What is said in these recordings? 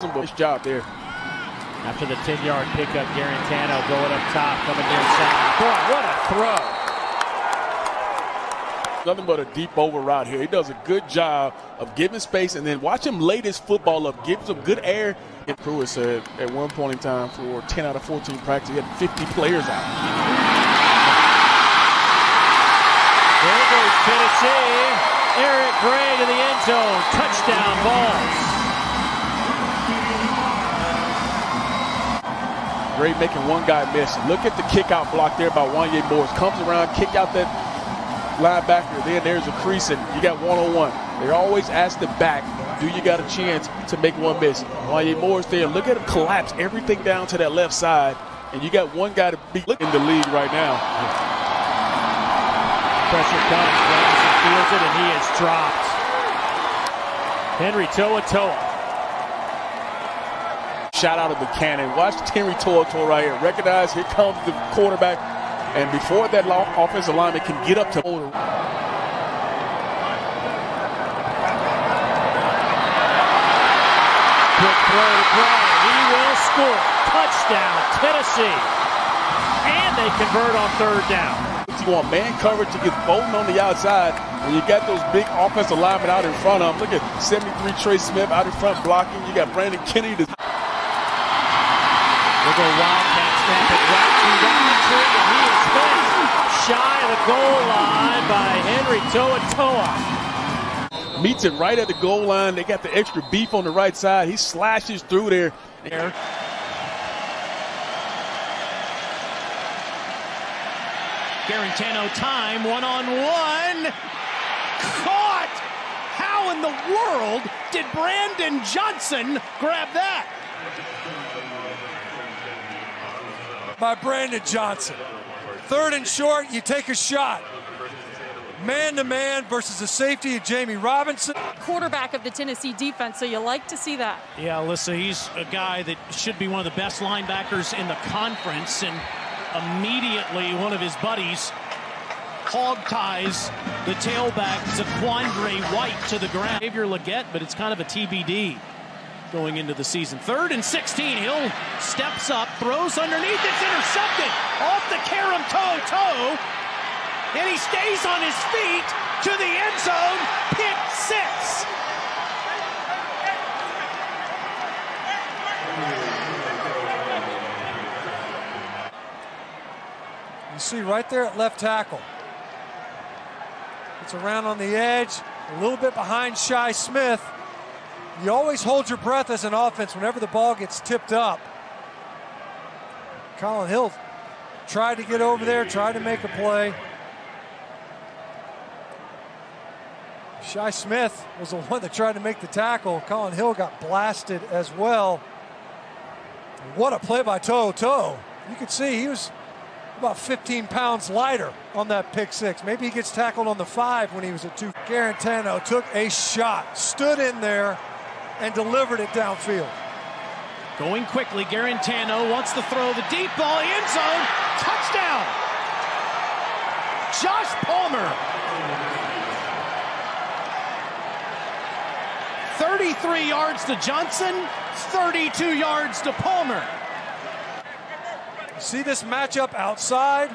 Nice job there. After the 10-yard pickup, Guarantano going up top, coming near side. Boy, what a throw! Nothing but a deep over route here. He does a good job of giving space and then watch him lay this football up, give some good air. And Pruitt said at one point in time for 10 out of 14 practice, he had 50 players out. There goes Tennessee. Eric Gray to the end zone. Touchdown balls. Gray making one guy miss. Look at the kick out block there by Wanya Morris. Comes around, kick out that linebacker. Then there's a crease, and you got one on one. They're always asked the back, do you got a chance to make one miss? Wanya Morris there. Look at him collapse everything down to that left side, and you got one guy to be in the league right now. Pressure comes. Robinson feels it, and he is dropped. Henry To'oto'o. Shout out to Buchanan. Watch Henry To'oto'o right here. Recognize here comes the quarterback. And before that offensive lineman can get up to Quick throw to Gray. He will score. Touchdown, Tennessee. And they convert on third down. You want man coverage to get Bolton on the outside. When you got those big offensive linemen out in front of him, look at 73 Trey Smith out in front blocking. You got Brandon Kennedy. To- We'll go Wildcat snap it right to Robinson, and he is hit shy of the goal line by Henry Toa Toa. Meets it right at the goal line. They got the extra beef on the right side. He slashes through there. there. Guarantano time, one on one. Caught! How in the world did Brandon Johnson grab that? By Brandon Johnson. Third and short, you take a shot. Man to man versus the safety of Jamie Robinson. Quarterback of the Tennessee defense, so you like to see that. Yeah, Alyssa, he's a guy that should be one of the best linebackers in the conference, and immediately one of his buddies hog ties the tailback Zaquandre White to the ground. Xavier Legette, but it's kind of a TBD going into the season. Third and 16. Hill steps up, throws underneath. It's intercepted off the Karam toe toe. And he stays on his feet to the end zone. Pick six. You see right there at left tackle. It's around on the edge, a little bit behind Shi Smith. You always hold your breath as an offense whenever the ball gets tipped up. Collin Hill tried to get over there, tried to make a play. Shi Smith was the one that tried to make the tackle. Collin Hill got blasted as well. What a play by To'oto'o. You could see he was about 15 pounds lighter on that pick six. Maybe he gets tackled on the five when he was at two. Guarantano took a shot, stood in there, and delivered it downfield. Going quickly, Guarantano wants to throw the deep ball, end zone, touchdown! Josh Palmer. 33 yards to Johnson, 32 yards to Palmer. See this matchup outside?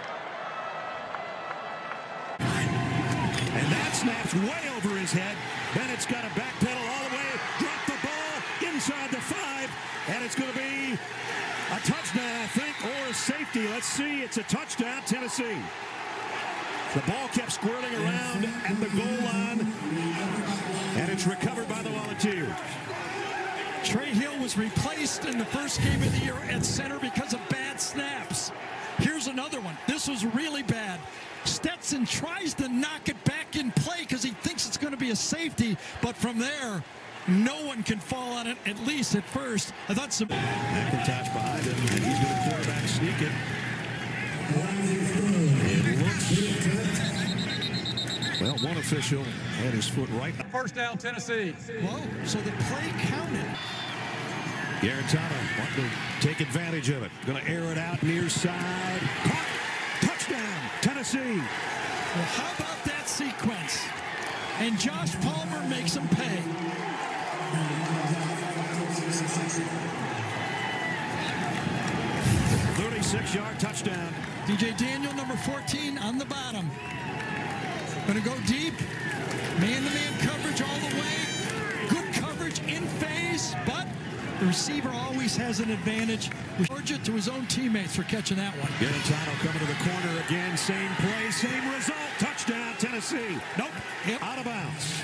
And that snaps way over his head. Bennett's got a backpedal all the way, drop the ball inside the five, and it's going to be a touchdown, I think, or a safety. Let's see. It's a touchdown, Tennessee. The ball kept squirting around at the goal line, and it's recovered by the Volunteers. Trey Hill was replaced in the first game of the year at center because of bad snaps. Here's another one. This was really bad. Stetson tries to knock it back in play because he thinks it's going to be a safety, but from there, no one can fall on it, at least at first. I thought some. McIntosh behind him, and he's going to quarterback sneak it. It looks. Well, one official had his foot right. First down, Tennessee. Whoa, so the play counted. Guarantano wanting to take advantage of it. Going to air it out near side. Caught. Touchdown, Tennessee. Well, how about that sequence? And Josh Palmer makes him pay. Thirty-six-yard touchdown. DJ Daniel, number 14, on the bottom. Going to go deep. Man-to-man coverage all the way. Good coverage in phase, but the receiver always has an advantage. Georgia to his own teammates for catching that one. Guarantano coming to the corner again. Same play, same result. Touchdown, Tennessee. Nope. Yep. Out of bounds.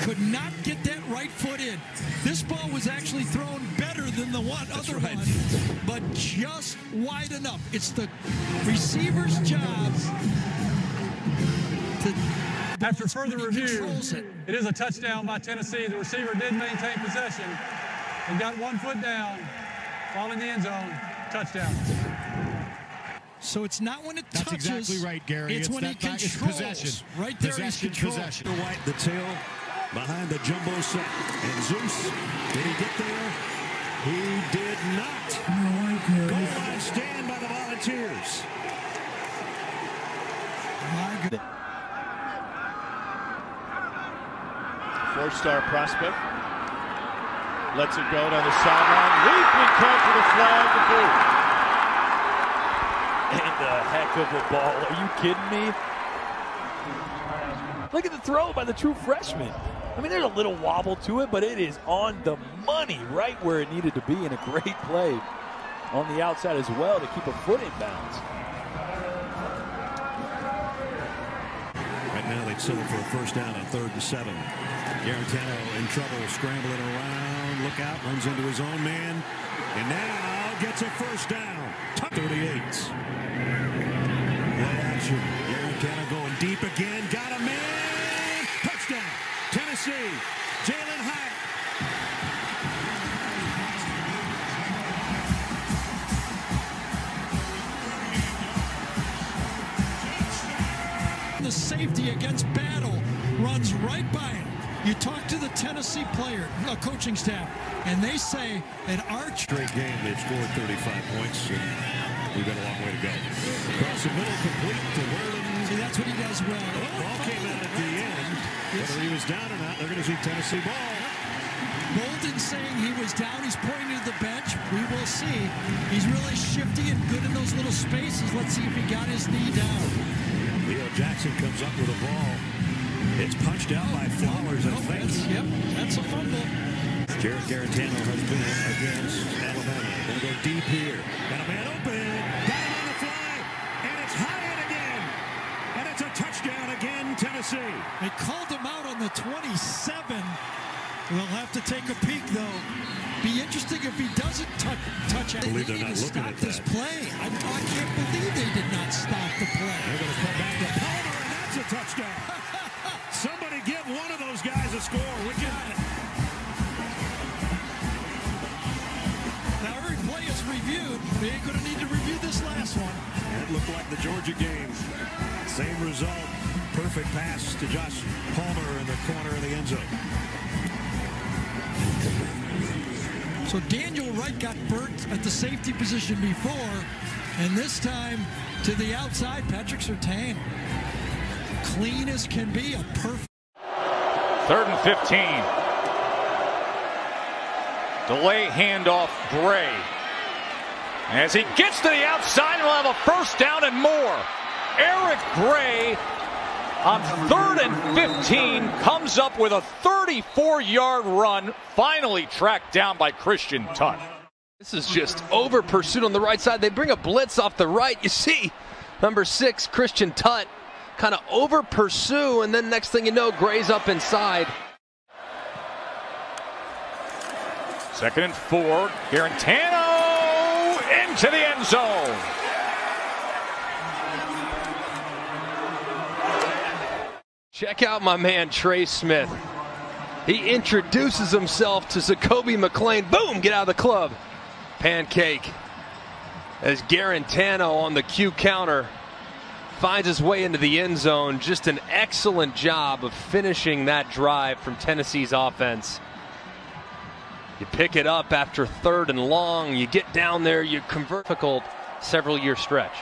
Could not get that right foot in. This ball was actually thrown better than the one That's other right. one, but just wide enough. It's the receiver's job to After further review, it. it is a touchdown by Tennessee. The receiver did maintain possession and got one foot down, falling in the end zone. Touchdown. So it's not when it That's touches. exactly right, Gary. It's, It's when he that back- controls. possession. Right there, Possession, he's control. possession. White, the tail behind the jumbo set. And Zeus, did he get there? He did not. Goal line stand by the Volunteers. My God. Four-star prospect. Lets it go down the sideline. Leaping cut for the flag to boot. A heck of a ball. Are you kidding me? Look at the throw by the true freshman. I mean, there's a little wobble to it, but it is on the money, right where it needed to be, and a great play on the outside as well to keep a foot in bounds. Right now they'd settle for a first down on third and seven. Guarantano in trouble, scrambling around. Look out, runs into his own man. And now gets a first down. Top 38. Play action. Guarantano going deep again. Got a man. Touchdown. Tennessee. Jalin Hyatt. The safety against battle runs right by him. You talk to the Tennessee player, uh, coaching staff, and they say that our Straight game. They've scored 35 points. And we've got a long way to go. Across the middle, complete to Worland. See, that's what he does well. Ball came out at the end. Whether he was down or not, they're going to see Tennessee ball. Bolden saying he was down. He's pointing to the bench. We will see. He's really shifty and good in those little spaces. Let's see if he got his knee down. Leo Jackson comes up with a ball. It's punched out by Flowers, I think. yep, that's a fumble. Jarrett Guarantano has been against Alabama. Gonna go deep here. Got a man open. Got him on the fly. And it's Hyatt again. And it's a touchdown again, Tennessee. They called him out on the 27. We'll have to take a peek, though. Be interesting if he doesn't touch touch it. believe They they're not to looking stop at this that. play. I, I can't believe they did not stop the play. They're going to come back to Palmer, and that's a touchdown. reviewed. They ain't going to need to review this last one. That looked like the Georgia game. Same result. Perfect pass to Josh Palmer in the corner of the end zone. So Daniel Wright got burnt at the safety position before, and this time to the outside, Patrick Surtain. Clean as can be, a perfect. Third and 15. Delay handoff Gray. As he gets to the outside, he'll have a first down and more. Eric Gray on third and 15 comes up with a 34 yard run, finally tracked down by Christian Tutt. This is just over pursuit on the right side. They bring a blitz off the right. You see number six, Christian Tutt, kind of over pursue, and then next thing you know, Gray's up inside. Second and four. Guarantano into the end zone. Check out my man Trey Smith. He introduces himself to Zakoby McClain. Boom, get out of the club. Pancake. As Guarantano on the Q counter finds his way into the end zone. Just an excellent job of finishing that drive from Tennessee's offense. You pick it up after third and long. You get down there, you convert difficult several year stretch.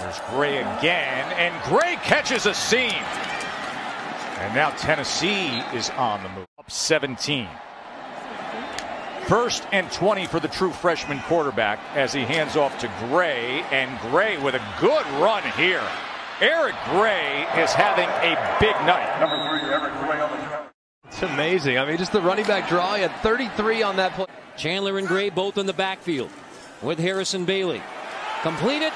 There's Gray again, and Gray catches a seam. And now Tennessee is on the move. Up 17. First and 20 for the true freshman quarterback as he hands off to Gray. And Gray with a good run here. Eric Gray is having a big night. Number three, Eric Gray on the It's amazing. I mean, just the running back draw. He had 33 on that play. Chandler and Gray both in the backfield with Harrison Bailey. Completed.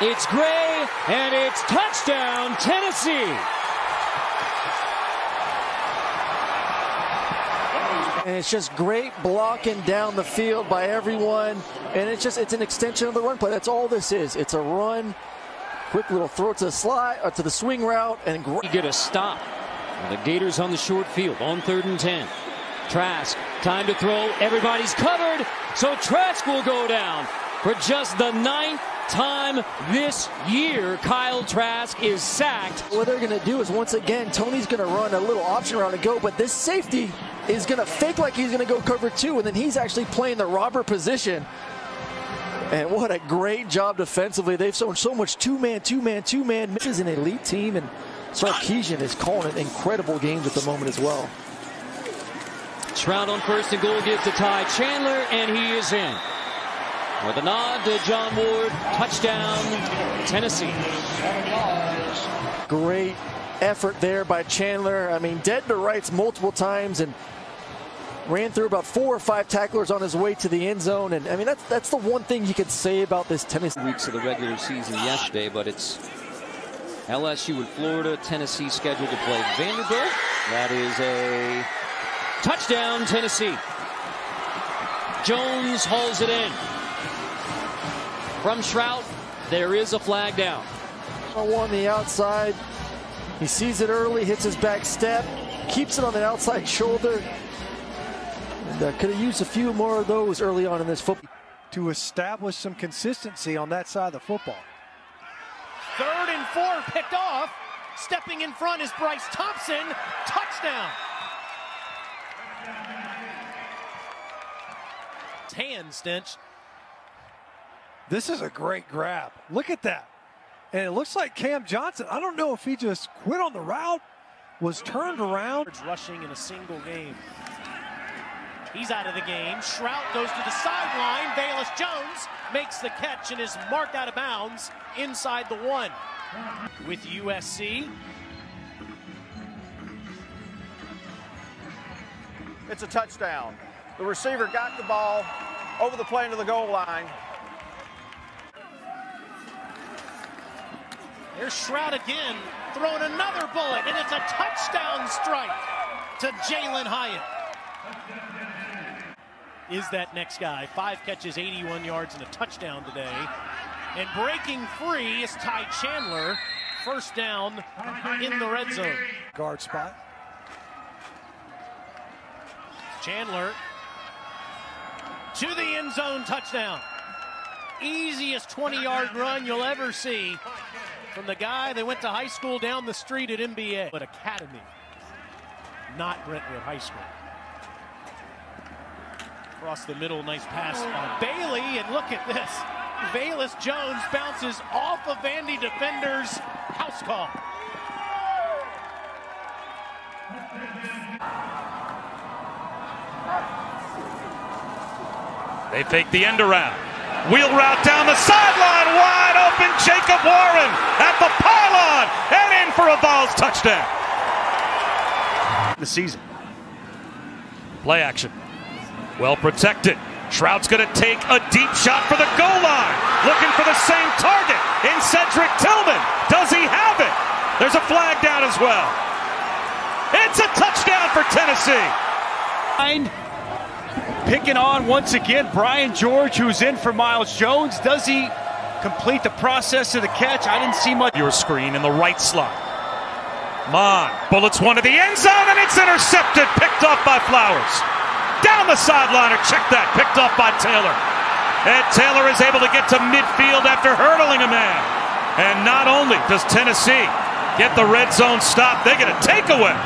It's Gray, and it's touchdown, Tennessee. And it's just great blocking down the field by everyone. And it's just, it's an extension of the run play. That's all this is. It's a run, quick little throw to the slide, or uh, to the swing route, and you get a stop. The Gators on the short field on third and 10. Trask, time to throw. Everybody's covered. So Trask will go down for just the ninth time this year. Kyle Trask is sacked. What they're going to do is once again, Tony's going to run a little option around and go, but this safety is going to fake like he's going to go cover two, and then he's actually playing the robber position. And what a great job defensively. They've shown so much two-man, two-man, two-man. This is an elite team, and Sarkisian is calling it incredible games at the moment as well. Shrout on first and goal gives to Ty Chandler, and he is in. With a nod to John Ward, touchdown, Tennessee. Great effort there by Chandler. I mean, dead to rights multiple times and ran through about four or five tacklers on his way to the end zone. And I mean, that's that's the one thing you could say about this Tennessee. Weeks of the regular season yesterday, but it's LSU and Florida, Tennessee scheduled to play Vanderbilt. That is a touchdown, Tennessee. Jones hauls it in. From Shrout, there is a flag down. On the outside, he sees it early, hits his back step, keeps it on the outside shoulder. And uh, could have used a few more of those early on in this football. To establish some consistency on that side of the football. Four picked off. Stepping in front is Bryce Thompson. Touchdown. Hand stench. This is a great grab. Look at that. And it looks like Cam Johnson, I don't know if he just quit on the route, was turned around. Rushing in a single game. He's out of the game. Shrout goes to the sideline. Bayless Jones makes the catch and is marked out of bounds inside the one. With USC. It's a touchdown. The receiver got the ball over the plane to the goal line. There's Shrout again, throwing another bullet, and it's a touchdown strike to Jalin Hyatt. Is that next guy. Five catches, 81 yards, and a touchdown today. And breaking free is Ty Chandler. First down in the red zone. Guard spot. Chandler to the end zone touchdown. Easiest 20 yard run you'll ever see from the guy they went to high school down the street at MBA. But Academy, not Brentwood High School. Across the middle, nice pass on Bailey, and look at this. Velus Jones bounces off of Vandy defenders. House call. They fake the end around. Wheel route down the sideline, wide open. Jacob Warren at the pylon and in for a Vols touchdown. The season. Play action. Well protected. Shrout's going to take a deep shot for the goal line. Looking for the same target in Cedric Tillman. Does he have it? There's a flag down as well. It's a touchdown for Tennessee picking on once again Brian George, who's in for Miles Jones. Does he complete the process of the catch? I didn't see much. Your screen in the right slot. Mon bullets one to the end zone, and it's intercepted, picked off by Flowers. Down the sideline, or check that, picked up by Taylor. And Taylor is able to get to midfield after hurdling a man. And not only does Tennessee get the red zone stop, they get a takeaway